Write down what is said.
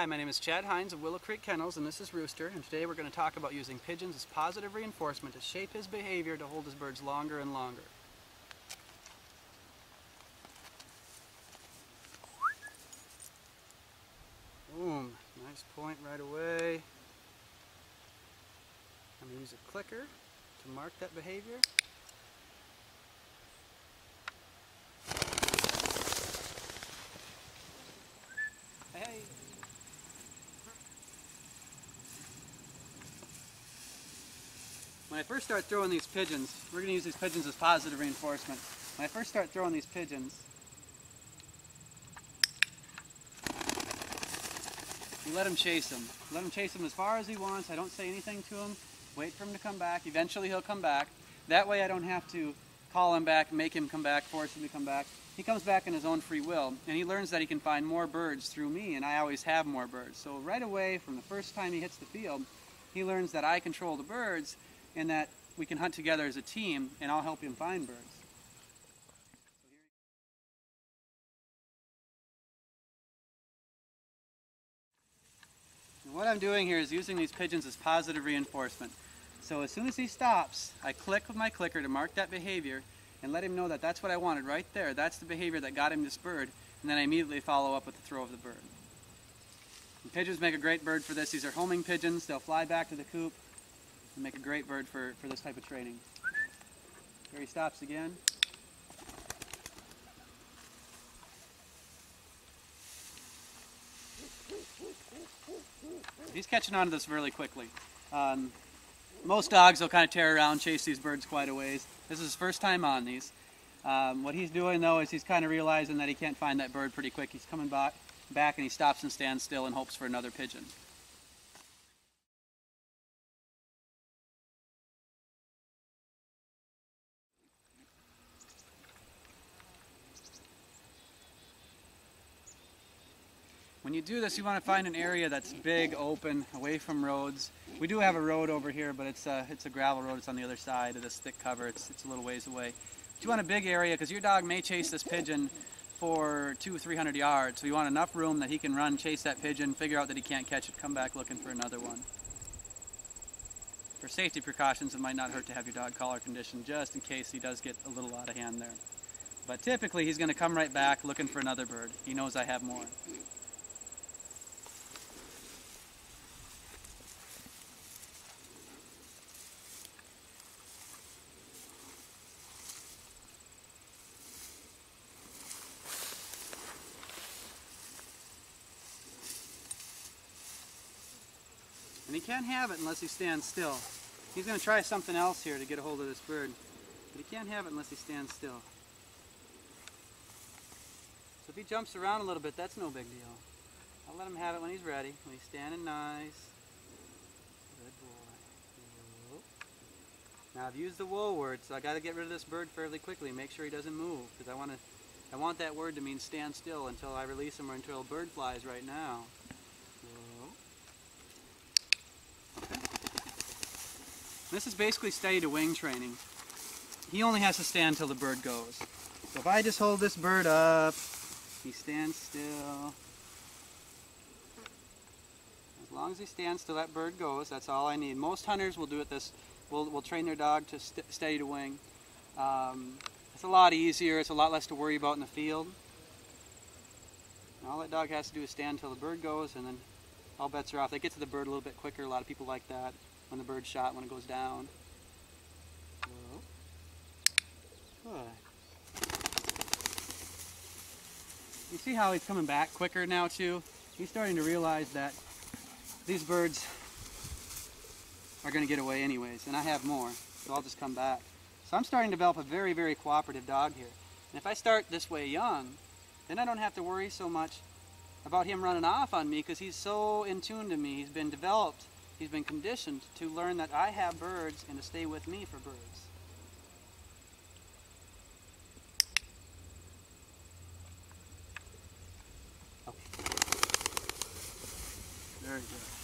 Hi, my name is Chad Hines of Willow Creek Kennels and this is Rooster and today we're going to talk about using pigeons as positive reinforcement to shape his behavior to hold his birds longer and longer. Boom, nice point right away. I'm going to use a clicker to mark that behavior. When I first start throwing these pigeons, we're going to use these pigeons as positive reinforcement. When I first start throwing these pigeons, you let him chase him. Let him chase him as far as he wants. I don't say anything to him. Wait for him to come back. Eventually he'll come back. That way I don't have to call him back, make him come back, force him to come back. He comes back in his own free will, and he learns that he can find more birds through me, and I always have more birds. So right away, from the first time he hits the field, he learns that I control the birds, and that we can hunt together as a team and I'll help him find birds. What I'm doing here is using these pigeons as positive reinforcement. So as soon as he stops, I click with my clicker to mark that behavior and let him know that that's what I wanted right there. That's the behavior that got him this bird. And then I immediately follow up with the throw of the bird. And pigeons make a great bird for this. These are homing pigeons. They'll fly back to the coop make a great bird for, for this type of training. Here he stops again. He's catching on to this really quickly. Um, most dogs will kind of tear around, chase these birds quite a ways. This is his first time on these. Um, what he's doing though is he's kind of realizing that he can't find that bird pretty quick. He's coming back, back and he stops and stands still and hopes for another pigeon. When you do this, you want to find an area that's big, open, away from roads. We do have a road over here, but it's a, it's a gravel road. It's on the other side of this thick cover. It's, it's a little ways away. But you want a big area because your dog may chase this pigeon for two, three hundred yards. So you want enough room that he can run, chase that pigeon, figure out that he can't catch it, come back looking for another one. For safety precautions, it might not hurt to have your dog collar conditioned just in case he does get a little out of hand there. But typically, he's going to come right back looking for another bird. He knows I have more. And he can't have it unless he stands still. He's going to try something else here to get a hold of this bird. But he can't have it unless he stands still. So if he jumps around a little bit, that's no big deal. I'll let him have it when he's ready, when he's standing nice. Good boy. Now I've used the whoa word, so I got to get rid of this bird fairly quickly. Make sure he doesn't move, because I want to. I want that word to mean stand still until I release him or until a bird flies right now. This is basically steady to wing training. He only has to stand till the bird goes. So if I just hold this bird up, he stands still. As long as he stands till that bird goes, that's all I need. Most hunters will do it this, will, will train their dog to st steady to wing. Um, it's a lot easier, it's a lot less to worry about in the field. And all that dog has to do is stand till the bird goes and then all bets are off. They get to the bird a little bit quicker, a lot of people like that when the bird's shot when it goes down. Good. You see how he's coming back quicker now too? He's starting to realize that these birds are going to get away anyways, and I have more, so I'll just come back. So I'm starting to develop a very, very cooperative dog here. And if I start this way young, then I don't have to worry so much about him running off on me because he's so in tune to me. He's been developed He's been conditioned to learn that I have birds and to stay with me for birds. Okay. Very good.